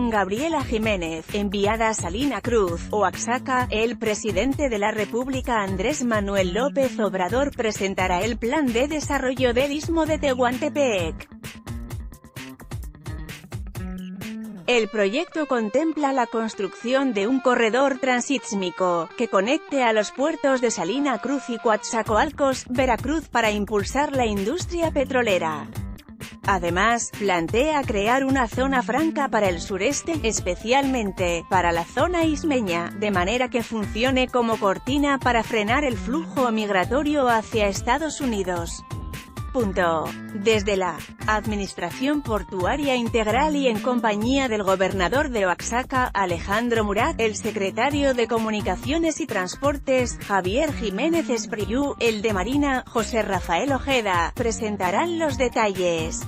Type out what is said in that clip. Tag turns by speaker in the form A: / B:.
A: Gabriela Jiménez, enviada a Salina Cruz, Oaxaca, el presidente de la República Andrés Manuel López Obrador presentará el plan de desarrollo del Istmo de Tehuantepec. El proyecto contempla la construcción de un corredor transísmico, que conecte a los puertos de Salina Cruz y Coatzacoalcos, Veracruz para impulsar la industria petrolera. Además, plantea crear una zona franca para el sureste, especialmente, para la zona ismeña, de manera que funcione como cortina para frenar el flujo migratorio hacia Estados Unidos. Desde la Administración Portuaria Integral y en compañía del gobernador de Oaxaca, Alejandro Murat, el secretario de Comunicaciones y Transportes, Javier Jiménez Espriu, el de Marina, José Rafael Ojeda, presentarán los detalles.